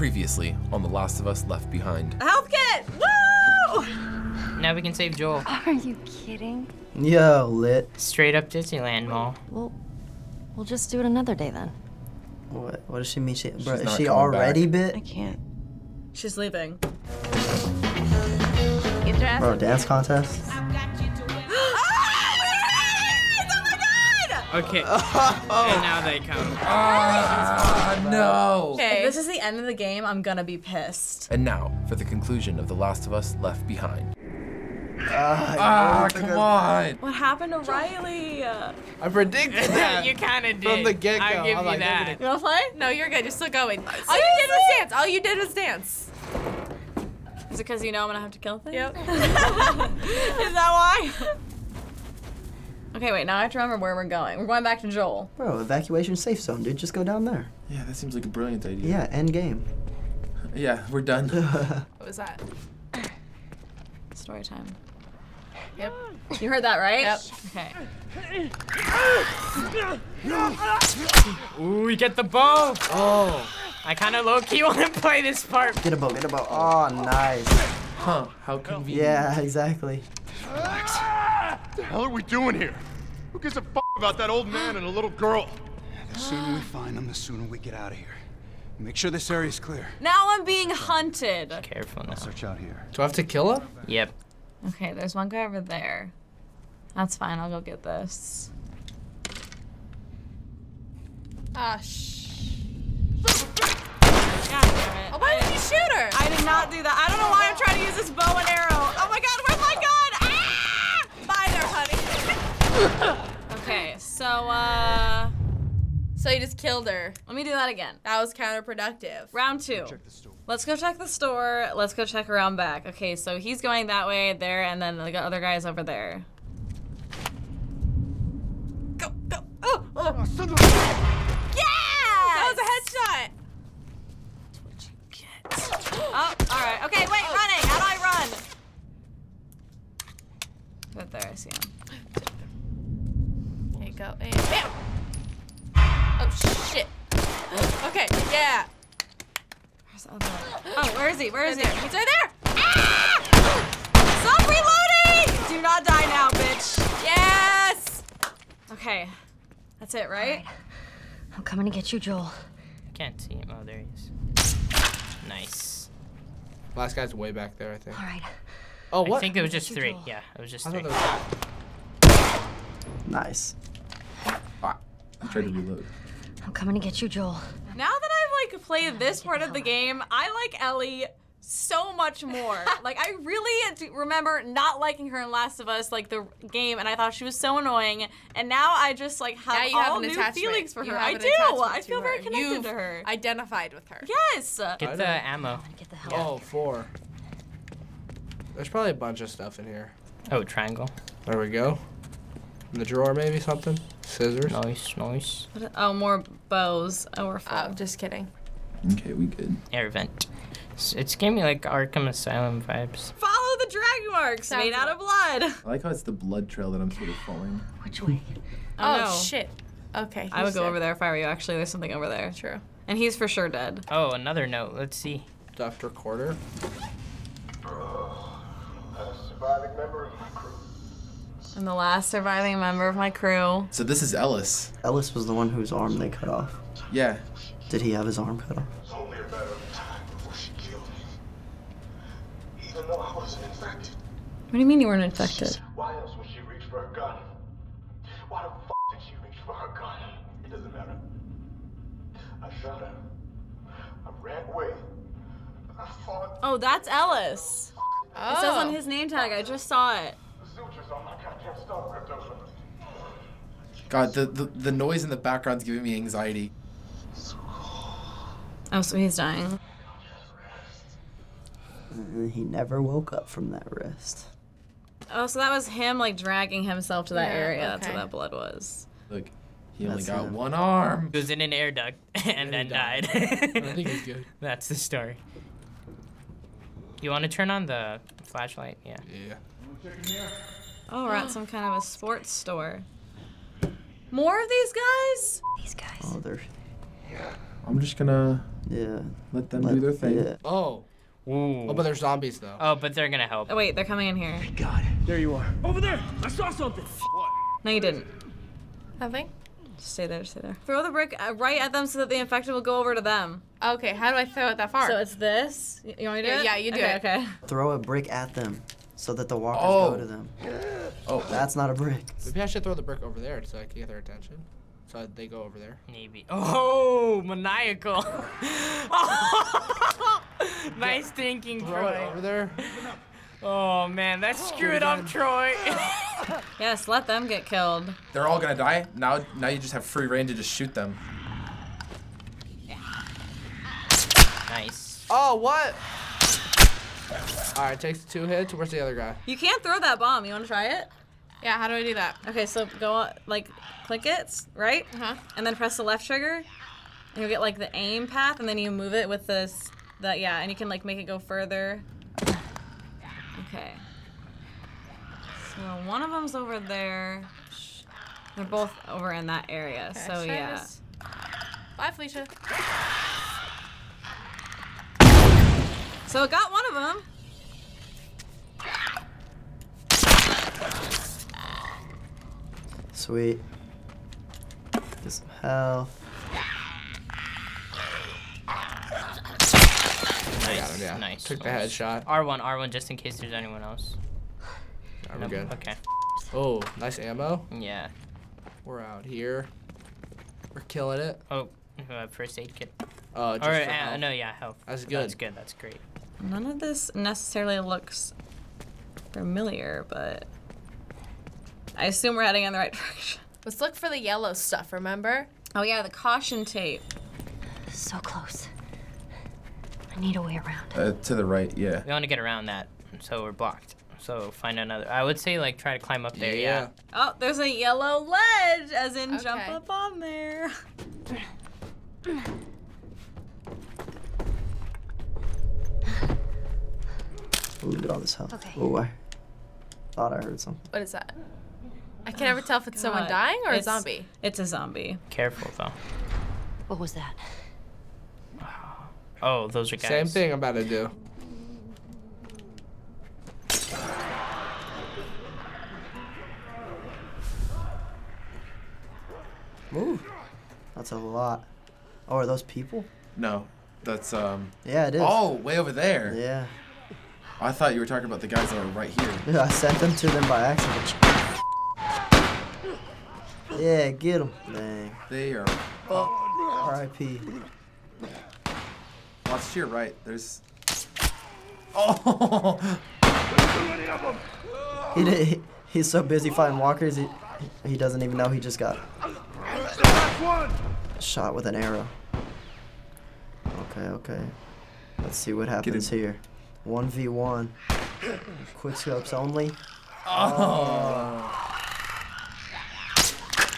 Previously on The Last of Us Left Behind. A health kit! Woo! Now we can save Joel. Are you kidding? Yo, lit. Straight up Disneyland Mall. Well, we'll just do it another day then. What? What does she mean? She, bro, is she already back. bit? I can't. She's leaving. Get your ass Bro, dance contest? Okay. and now they come. Ah, no! If this is the end of the game, I'm gonna be pissed. And now for the conclusion of The Last of Us Left Behind. Ah, Ah, come on! What happened to Riley? Uh, I predicted that. you kind of did. From the get-go, I'll give I'm you like, that. you wanna play? No, you're good. You're still going. All you did was dance. All you did was dance. Is it because you know I'm gonna have to kill things? Yep. is that why? Okay, wait, now I have to remember where we're going. We're going back to Joel. Bro, evacuation safe zone, dude. Just go down there. Yeah, that seems like a brilliant idea. Yeah, end game. Yeah, we're done. What was that? Story time. Yep. You heard that, right? Yep. Okay. Ooh, we get the bow. Oh. I kind of low key want to play this part. Get a boat, get a boat. Oh, nice. huh, how convenient. Yeah, exactly. What the hell are we doing here? Who gives a fuck about that old man and a little girl? The sooner we find them, the sooner we get out of here. Make sure this area's clear. Now I'm being hunted. Be Careful now. Search out here. Do I have to kill him? Yep. Okay, there's one guy over there. That's fine, I'll go get this. Ah, shh. God damn it. Oh, why I, did you shoot her? I did not do that. I don't know why I'm trying to use this bow and arrow. Oh my god, where's my gun? Ah! Bye there, honey. Okay, so, uh, So you just killed her. let me do that again. That was counterproductive. Round two. Check the store. Let's go check the store. Let's go check around back. Okay, so he's going that way, there, and then the other guy's over there. Go, go. Oh, oh. Yeah! That was a headshot. Oh, all right. Okay, wait, running. How do I run? Right there, I see him. There you go. And bam. Oh shit. Okay. Yeah. Where's the other one? Oh, where is he? Where is he? Right there. He's right there. Ah! Stop reloading! Do not die now, bitch. Yes. Okay, that's it, right? I'm coming to get you, Joel. I can't see him. Oh, there he is. Nice. Last guy's way back there, I think. All right. Oh, what? I think it was just three. Yeah, it was just three. was Nice. I tried to reload. I'm coming to get you, Joel. Now that I've like played this part of the game, I like Ellie so much more. like I really remember not liking her in Last of Us, like the game, and I thought she was so annoying. And now I just like have Now you all have new attachment. feelings for You her. I do. I feel very her. connected You've to her. Identified with her. yes. Get the ammo. Get the hell Oh, four. There's probably a bunch of stuff in here. Oh, triangle. There we go. In the drawer, maybe something. Scissors. Nice, nice. Oh, more bows. Oh, we're full. Oh, just kidding. Okay, we good. Air vent. It's, it's giving me like Arkham Asylum vibes. Follow the drag marks Sounds made out of blood. I like how it's the blood trail that I'm sort of following. Which way? Oh, Oh, shit. Okay. I would he's go dead. over there if I were you. Actually, there's something over there, True. and he's for sure dead. Oh, another note. Let's see. Dr. Stuffed recorder. surviving member of my crew. I'm the last surviving member of my crew. So this is Ellis. Ellis was the one whose arm they cut off. Yeah. Did he have his arm cut off? It's only a matter of time before she killed me. Even though I wasn't infected. What do you mean you weren't infected? Why else would she reach for her gun? Why the fuck did she reach for her gun? It doesn't matter. I shot her. I ran away. I fought. Oh, that's Ellis. Oh. It says on oh. his name tag. I just saw it. God, the, the, the noise in the background's giving me anxiety. Oh, so he's dying. And he never woke up from that rest. Oh, so that was him like dragging himself to that Yeah, area. That's okay. what that blood was. Look, he only That's got him. one arm. He was in an air duct and then died. died. I think he's good. That's the story. You want to turn on the flashlight? Yeah. Yeah. Oh, we're at some kind of a sports store. More of these guys? These guys. Oh, they're Yeah. I'm just gonna Yeah. Let them Let- do their thing. Yeah. Oh. Ooh. Oh, but they're zombies though. Oh, but they're gonna help. Oh wait, they're coming in here. God. There you are. Over there! I saw something! What? No, you didn't. Nothing? Just stay there, stay there. Throw the brick uh, right at them so that the infected will go over to them. Okay, how do I throw it that far? So it's this. You want me to do Yeah, it? yeah, you do okay, it. Okay. Throw a brick at them so that the walkers Oh. go to them. Oh, That's not a brick. Maybe I should throw the brick over there so I can get their attention. So they go over there. Maybe. Oh, maniacal. nice thinking, Throw it Troy. over there. Oh man, that screwed up, Troy. Yes, let them get killed. they're all gonna die. Now, now you just have free reign to just shoot them. nice. Oh, what? All right, takes two hits. Where's the other guy? You can't throw that bomb. You want to try it? yeah, how do I do that? Okay, so go on, like click it, right? Uh-huh. And then press the left trigger. And you'll get like the aim path, and then you move it with this, that yeah, and you can like make it go further. Okay. So one of them's over there. They're both over in that area. Okay, so yeah. this. Bye, Felicia. So it got one of them. Sweet. Get some health. I got him, yeah. Nice. Took the headshot. R1, R1, just in case there's anyone else. All right, Nope, we're good. Okay. Oh, nice ammo. Yeah. We're out here. We're killing it. Oh, uh, first aid kit. Uh, just Or for uh, no, yeah, health. That's good. That's good. good. That's great. None of this necessarily looks familiar, but I assume we're heading in the right direction. Let's look for the yellow stuff, remember? Oh yeah, the caution tape. So close. I need a way around. Uh, to the right, yeah. We want to get around that, so we're blocked. So find another. I would say like try to climb up there. Yeah. Oh, there's a yellow ledge, as in jump up on there. Ooh, look at all this health. Okay. Ooh, I thought I heard something. What is that? I can never tell if it's someone dying or a zombie. It's a zombie. Careful though. What was that? Oh, those are guys. Same thing I'm about to do. Ooh, that's a lot. Oh, are those people? No, that's um. Yeah, it is. Oh, way over there. Yeah. I thought you were talking about the guys that are right here. Yeah, I sent them to them by accident. Yeah, get them. Dang. They are. Oh. R.I.P. Watch to your right. There's. Oh. He did, he, he's so busy fighting walkers, he, he doesn't even know he just got shot with an arrow. Okay, okay. Let's see what happens here. 1v1. Quick scopes only. Oh.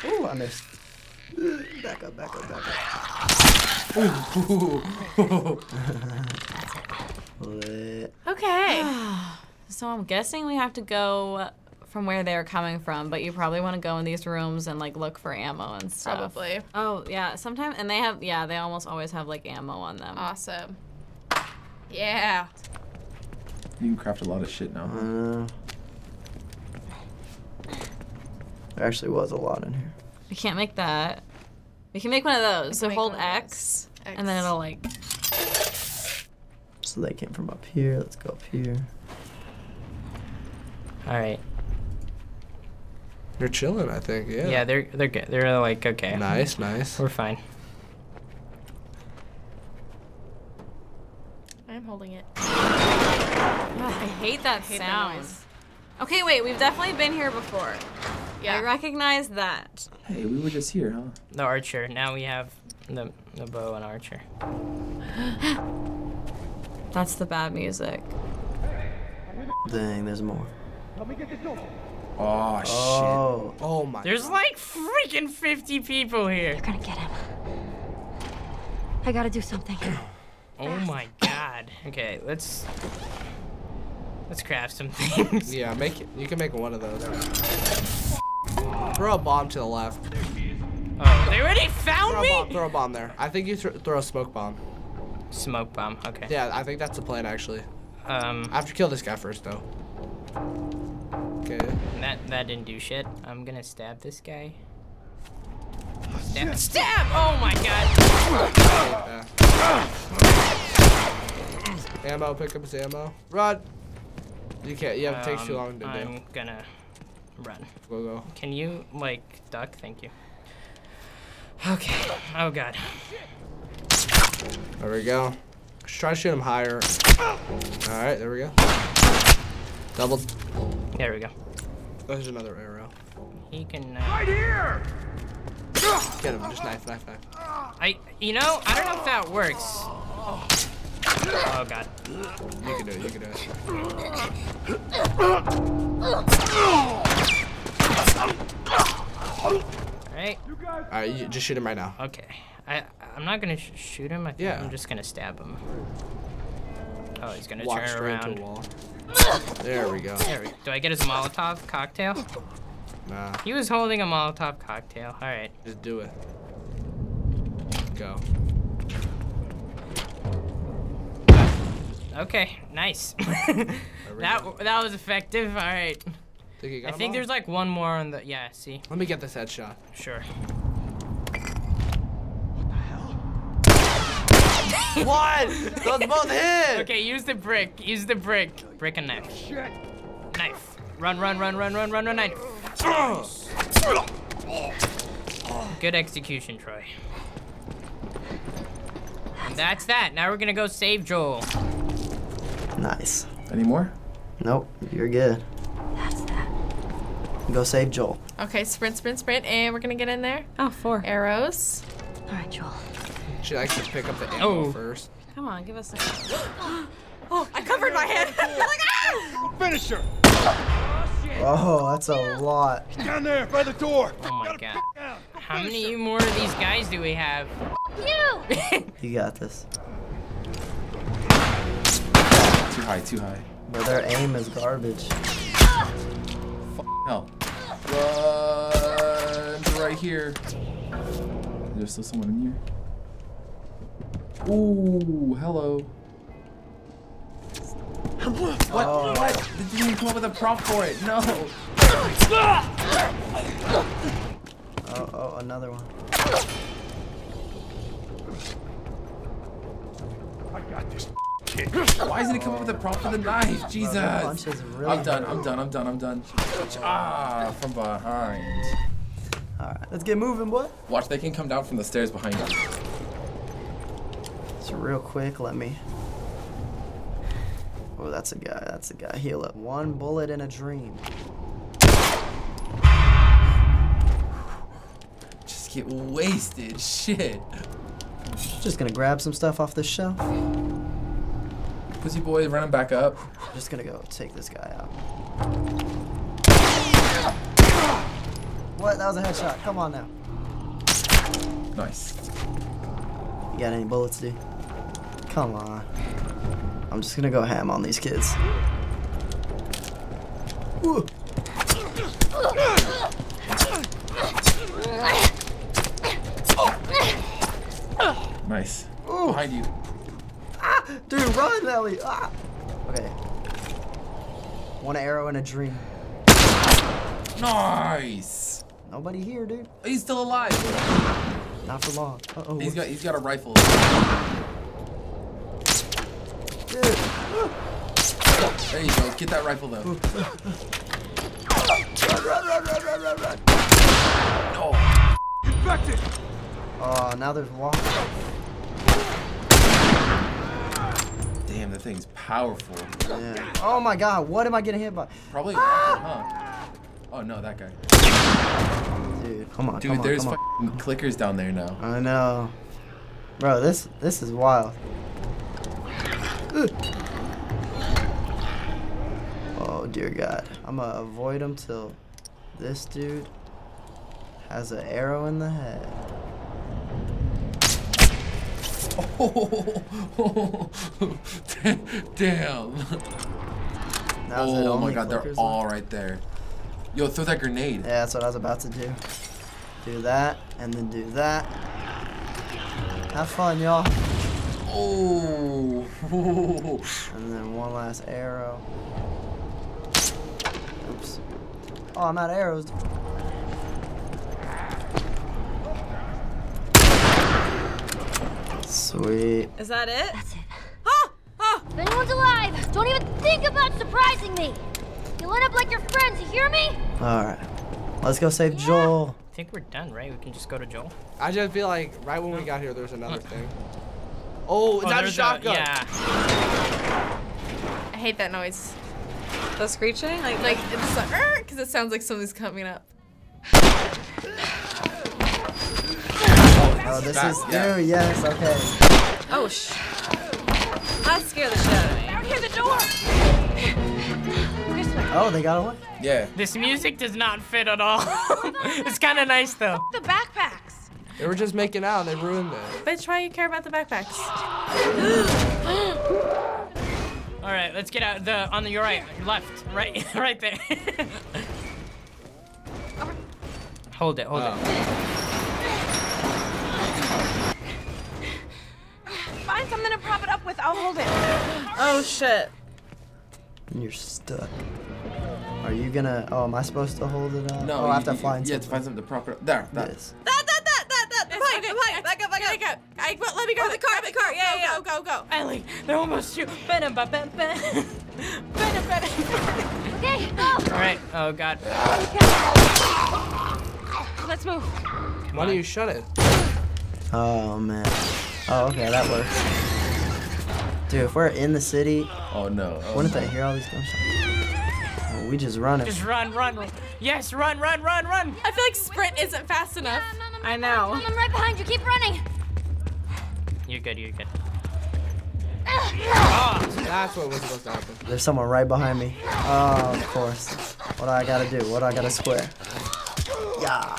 Ooh, I missed. Back up, back up, back up. Lit. Okay. So I'm guessing we have to go from where they're coming from, but you probably want to go in these rooms and like look for ammo and stuff. Probably. Oh yeah, sometimes and they have yeah they almost always have like ammo on them. Awesome. Yeah. You can craft a lot of shit now. Uh, there actually was a lot in here. We can't make that. We can make one of those. So hold one of X, and then it'll like. So they came from up here. Let's go up here. All right. They're chilling, I think. Yeah. Yeah, they're they're good. They're like okay. Nice, nice. We're fine. I'm holding it. I hate that hate sound. noise. Okay, wait. We've definitely been here before. Yeah. I recognize that. Hey, we were just here, huh? The archer. Now we have the the bow and archer. That's the bad music. Dang, there's more. Oh, shit. Oh, Oh my. There's like freaking 50 people here. You're gonna get him. I gotta do something. Oh my god. Okay, let's let's craft some things. Yeah, make it. You can make one of those. Throw a bomb to the left. Oh, they already found Throw a me. bomb. Throw a bomb there. I think you th- throw a smoke bomb. Smoke bomb. Okay. Yeah, I think that's the plan actually. Um, I have to kill this guy first though. Okay. that that didn't do shit. I'm gonna stab this guy. Stab! Stab! Oh my god! Yeah. Ammo, pick up his ammo. Run! You can't, yeah, it takes too Um, long to do. I'm gonna run. Go, go. Can you like duck? Thank you. Okay. Oh god. There we go. Just try to shoot him higher. Alright, there we go. Double. There we go. Oh, there's another arrow. He can. Uh, here! Get him, just knife, knife, knife. I. You know, I don't know if that works. Oh god. You can do it, you can do it. Right. Alright, you just shoot him right now. Okay. I. I'm not gonna sh shoot him. I think Yeah. I'm just gonna stab him. Oh, he's gonna Walk turn around. into a wall. There we go. There we Do I get his Molotov cocktail? Nah, He was holding a Molotov cocktail. All right. just do it. Go. Okay. Nice. that that was effective. All right. Think I think all? there's like one more on the. Yeah. See. Let me get this headshot. Sure. What? The hell? what? Those both hit! Okay. Use the brick. Use the brick. Brick and knife. Knife. Run. Run. Run. Run. Run. Run. Run. Knife. Good execution, Troy. And that's that. Now we're gonna go save Joel. Nice. Any more? Nope, you're good. That's that. Go save Joel. Okay, sprint, sprint, sprint, and we're gonna get in there. Oh, four. Arrows. All right, Joel. She likes to pick up the ammo Oh. first. Come on, give us a. oh, I covered my head. like, ah! Finish her! Oh, that's a lot. Down there, by the door! Oh my god. How many more of these guys do we have? You! You got this. Too high, too high. But their aim is garbage. Hell. Run right here. There's still someone in here. Ooh, hello. What? Oh. What? Did you even come up with a prop for it. No. Oh, oh, another one. I got this kid. Why isn't it come up with a prop for the knife? Jesus. really I'm done. I'm done. I'm done. I'm done. Ah, from behind. Alright, let's get moving, boy. Watch, they can come down from the stairs behind you. So real quick, let me. Oh, that's a guy. That's a guy. Heal up. One bullet in a dream. Just get wasted. Shit. Just gonna grab some stuff off the shelf. Pussy boy running back up. I'm Just gonna go take this guy out. What? That was a headshot. Come on now. Nice. You got any bullets, dude? Come on. I'm just gonna go ham on these kids. Woo. Nice. Ooh. Behind you. Dude, run, Ellie. Ah. Okay. One arrow in a dream. Nice. Nobody here, dude. He's still alive. Not for long. Uh oh. He's got he's got a rifle. Dude. There you go. Get that rifle though. Run, run, run, run, run, run. No. Infected! Oh, now there's water. Damn, that thing's powerful. Yeah. Oh my god, what am I getting hit by? Probably. Ah! huh? Oh no, that guy. Dude, come on, Dude, come on, there's come on. clickers down there now. I know. Bro, this this is wild. Ugh. Oh dear God. I'm gonna avoid him till this dude has an arrow in the head. Oh, damn. That was it, Oh my god, they're all right there. Yo, throw that grenade. Yeah, that's what I was about to do. Do that, and then do that. Have fun, y'all. Oh. And then one last arrow. Oops. Oh, I'm out of arrows. Sweet. Is that it? That's it. Ah! Ah! If anyone's alive, don't even think about surprising me. You line up like your friends, you hear me? Alright. Let's go save Joel. I think we're done, right? We can just go to Joel. I just feel like right when we got here, there's another thing. Oh, is that a there's shotgun? yeah. I hate that noise. The screeching? Like, Like it's because it sounds like something's coming up. Oh, this Back, is yeah. new. Yes, okay. oh sh. That scared the shit out of me. Out here, the door. Oh, they got away. Yeah. This music does not fit at all. it's kind of nice though. The backpacks. They were just making out and they ruined it. Bitch, why you care about the backpacks? All right, let's get out. The on the your right, your left, right, right there. hold it, hold Oh. it. Find something to prop it up with. I'll hold it. Oh shit. And you're stuck. Are you gonna? Oh, am I supposed to hold it up? No. Oh, I have to find You have to find something to prop it up. There. That. This. That, that, that, that, that. The pipe, the pipe. Back up, back up. Back up. I, well, let me go. the cart, the cart. Yeah, yeah, Go, go, go. Ellie, they're almost you. Better, better, better. Better, better. Okay, go! All right. Oh God. Let's move. Why don't you shut it? Oh man. Oh, okay, that works. Dude, if we're in the city, Oh no. Oh, wouldn't no. they hear all these gunshots? Oh, we just running. Just run, run. Yes, run, run, run, run. I feel like sprint isn't fast enough. I know. I'm right behind you, keep running! You're good. You're good. Ah. Ah. That's what was supposed to happen. There's someone right behind me. Oh, of course. What do I gotta do? What do I gotta square? Yeah.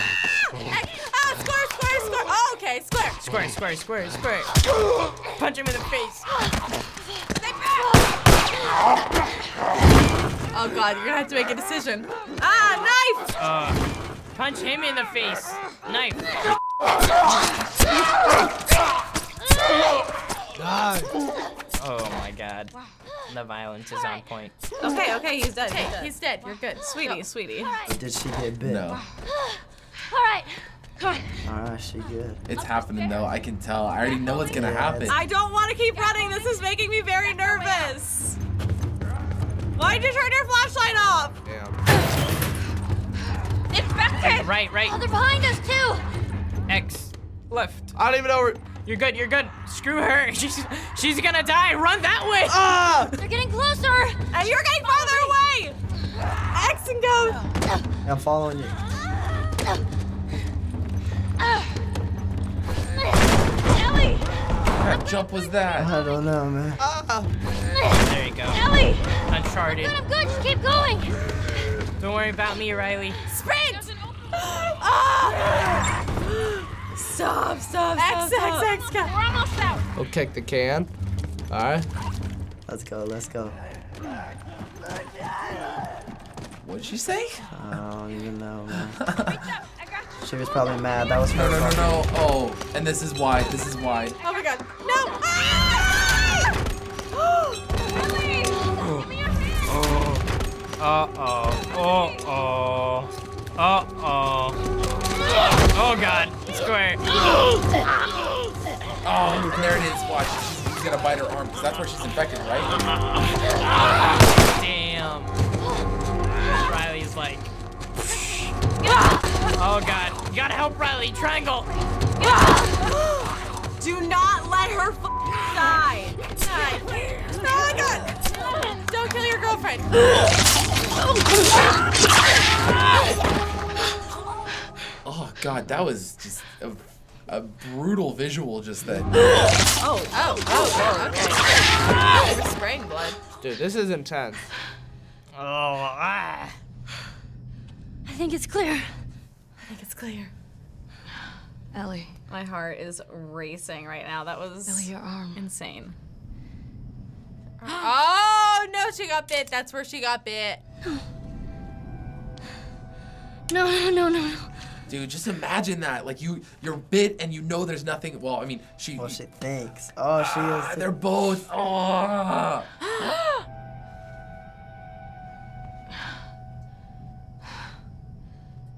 Ah, square, square, square. Okay, square. Square, square, square, square. Punch him in the face. Oh God, you're gonna have to make a decision. Ah, knife. Uh, punch him in the face. Knife. God. Oh my God. The violence is on point. Okay, okay, he's dead. Okay, He's dead. he's dead. You're good. Sweetie, sweetie. Did she get bit? No. Alright, come on. Alright, she good. It's happening though. I can tell. I already know what's gonna happen. I don't want to keep running. This is making me very nervous. Why'd you turn your flashlight off? Damn. Infected. Right, right. Oh, they're behind us too! X. Left. I don't even know where. You're good. You're good. Screw her. She's she's gonna die. Run that way. Ah! They're getting closer! And you're getting farther away. X and go. I'm following you. Kind of jump was that? I don't know, man. There you go. Ellie! Uncharted. Good, I'm good, just keep going! Don't worry about me, Riley. Sprint. Ah. Stop, stop, X, stop, X, stop. X. We're almost out. We'll kick the can. All right. Let's go, let's go. What'd she say? I don't even know, man. I got you. She was probably mad. That was her No, no, no, no. Oh, and this is why. This is why. Oh my God. No. Ah! Ellie, give me your hand. Uh oh. Uh oh. Uh oh. Oh God. Square. Oh, there it is. Watch. She's, she's gonna bite her arm because that's where she's infected, right? Damn. Riley's like. Oh God. You gotta help Riley. Triangle. Do not let her f- die. Oh my God. Don't kill your girlfriend. Oh God, that was just a, a brutal visual just then. Oh, oh, oh, oh, okay. We're spraying blood. Dude, this is intense. Oh. Ah. I think it's clear. I think it's clear. Ellie, My heart is racing right now. That was Ellie, your arm. insane. Oh no, she got bit. That's where she got bit. No, no, no, no, no. Dude, just imagine that. Like you, you're bit and you know there's nothing. Well, I mean, she. Well, she thinks. Oh, she Ah, is. they're both. Oh.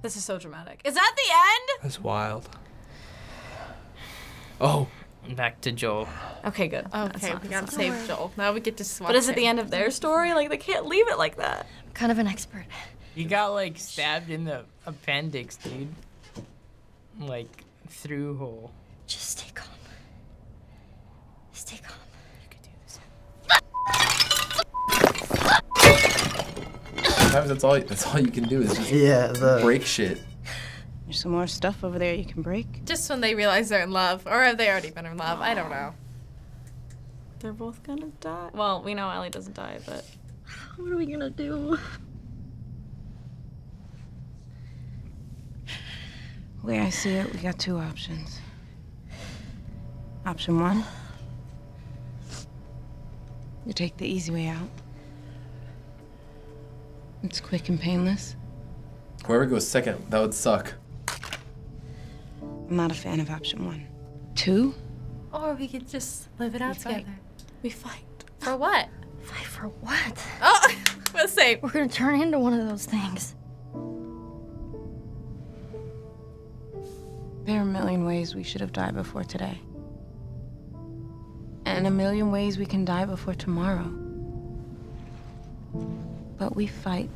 This is so dramatic. Is that the end? That's wild. Oh, Back to Joel. Okay, good. Okay, not- we gotta not- save Joel. Now we get to swap. But is it the end of their story? Like they can't leave it like that. I'm Kind of an expert. You got like stabbed in the appendix, dude. Like through hole. Just stay calm. Stay calm. Sometimes that's all. That's all you can do is just Yeah, the. break shit. There's some more stuff over there you can break. Just when they realize they're in love, or have they already been in love? I don't know. They're both gonna die. Well, we know Ellie doesn't die, but What are we gonna do? The way I see it, we got two options. Option one, you take the easy way out. It's quick and painless. Whoever goes second, that would suck. I'm not a fan of option one. Two, Or we could just live it out fight. together. we fight. For what? Fight for what? Oh, let's say. We're gonna turn into one of those things. there are a million ways we should have died before today. And a million ways we can die before tomorrow. But we fight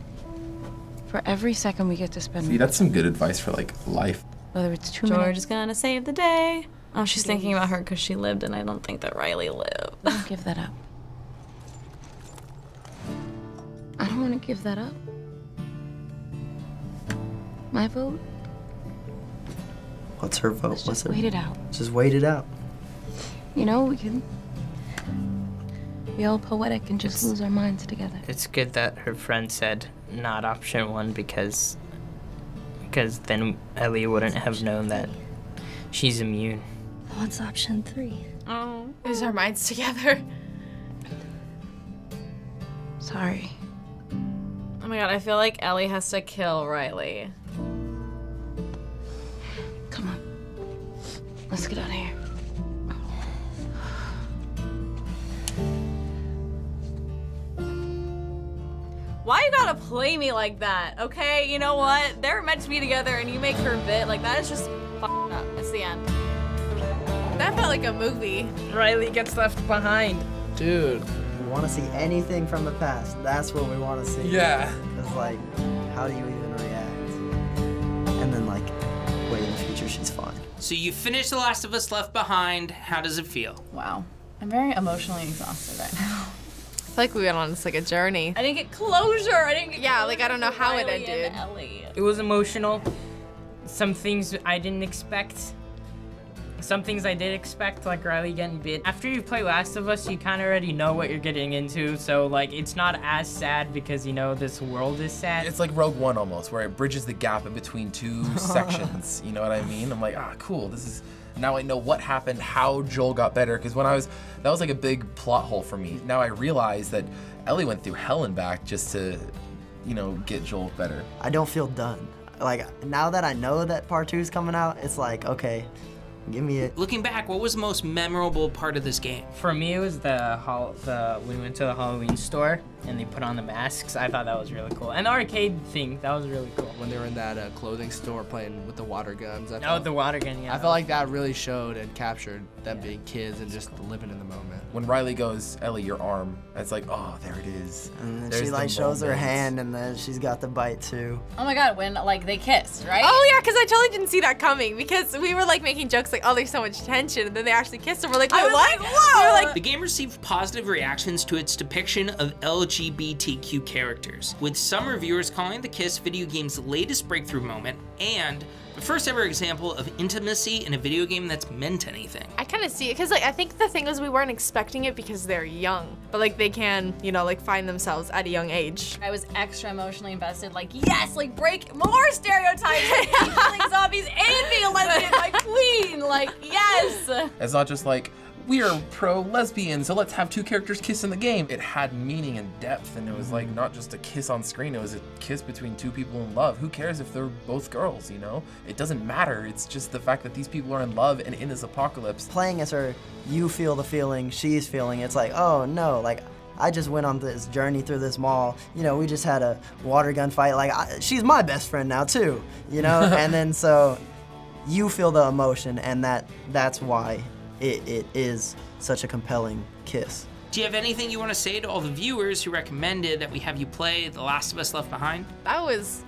for every second we get to spend. See, with that's some good advice for like life. Whether it's two George minutes. is gonna save the day. Oh, she's thinking about her because she lived, and I don't think that Riley lived. Don't give that up. I don't want to give that up. My vote. What's her vote? Let's What's just her? wait it out. Just wait it out. You know, we can be all poetic and just lose our minds together. It's good that her friend said not option one because because then Ellie wouldn't have known that she's immune. What's option three? Oh. Lose our minds together. Sorry. Oh my god, I feel like Ellie has to kill Riley. Come on. Let's get out of here. Why you gotta play me like that? Okay, you know what? They're meant to be together, and you make her bit like that is just fucked up. It's the end. That felt like a movie. Riley gets left behind. dude. We want to see anything from the past. That's what we want to see. Yeah. It's like, how do you even react? And then like, wait in the future, she's fine. So you finished The Last of Us Left Behind. How does it feel? Wow, I'm very emotionally exhausted right now. I feel like we went on just like a journey. I didn't get closure. I didn't get Yeah, like, I don't know how it Riley and ended. Ellie. It was emotional. Some things I didn't expect. Some things I did expect, like Riley getting bit. After you play Last of Us, you kind of already know what you're getting into, so like it's not as sad because you know this world is sad. It's like Rogue One almost, where it bridges the gap in between two sections. You know what I mean? I'm like, ah, cool. This is now I know what happened, how Joel got better. Because when I was, that was like a big plot hole for me. Now I realize that Ellie went through hell and back just to, you know, get Joel better. I don't feel done. Like now that I know that part two is coming out, it's like, okay, give me it. Looking back, what was the most memorable part of this game? For me, it was the hol- the we went to the Halloween store and they put on the masks. I thought that was really cool, and the arcade thing that was really cool. When they were in that uh, clothing store playing with the water guns. I Oh, felt, the water gun, yeah. I felt like that really showed and captured them being kids and just living in the moment. When Riley goes, Ellie, your arm, it's like, oh, there it is. And then There's she the like shows her hand, and then she's got the bite too. Oh my god, when like they kissed, right? Oh yeah, because I totally didn't see that coming because we were like making jokes like, oh, there's so much tension, and then they actually kissed, and we're like, I was what? like, whoa! We were like, The game received positive reactions to its depiction of LGBTQ characters, with some reviewers calling the kiss video game's latest breakthrough moment and the first ever example of intimacy in a video game that's meant anything. I kind of see it because like I think the thing is we weren't expecting it because they're young, but like they can, you know, like find themselves at a young age. I was extra emotionally invested. Like, yes, like break more stereotypes. Like, killing zombies and being a lesbian, my queen. Like, yes. It's not just like we are pro lesbian, so let's have two characters kiss in the game. It had meaning and depth, and it was like not just a kiss on screen, it was a kiss between two people in love. Who cares if they're both girls, you know? It doesn't matter. It's just the fact that these people are in love and in this apocalypse. Playing as her, you feel the feeling she's feeling. It's like, oh no, like I just went on this journey through this mall. You know, we just had a water gun fight. Like, I, she's my best friend now too. You know, and then so you feel the emotion, and that that's why it, it is such a compelling kiss. Do you have anything you want to say to all the viewers who recommended that we have you play The Last of Us Left Behind? That was.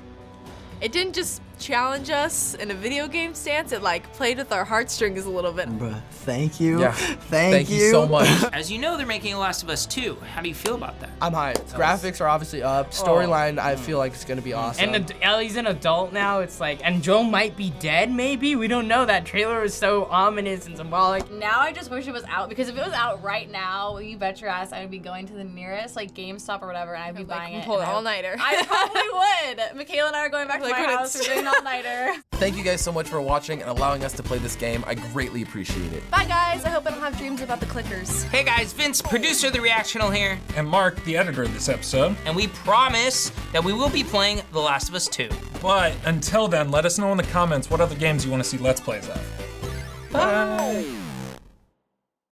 It didn't just challenge us in a video game stance, it like played with our heartstrings a little bit. Bruh, thank you. Yeah. Thank, Thank you so much. As you know, they're making The Last of Us 2. How do you feel about that? I'm hyped. Graphics are obviously up. Oh. Storyline, I mm. feel like it's gonna be mm. awesome. And ad- Ellie's an adult now. It's like, and Joel might be dead. Maybe we don't know. That trailer was so ominous and symbolic. Now I just wish it was out because if it was out right now, you bet your ass I would be going to the nearest like GameStop or whatever and I'd be Like, buying we it. pull and an I- all-nighter. I probably would. Mikaela and I are going back to Like my house. It's- We're doing an all-nighter. Thank you guys so much for watching and allowing us to play this game. I greatly appreciate it. Bye guys, I hope I don't have dreams about the clickers. Hey guys, Vince, producer of The Reactional here, And Mark, the editor of this episode. and we promise that we will be playing The Last of Us 2. But until then, let us know in the comments what other games you want to see Let's Plays of. Bye.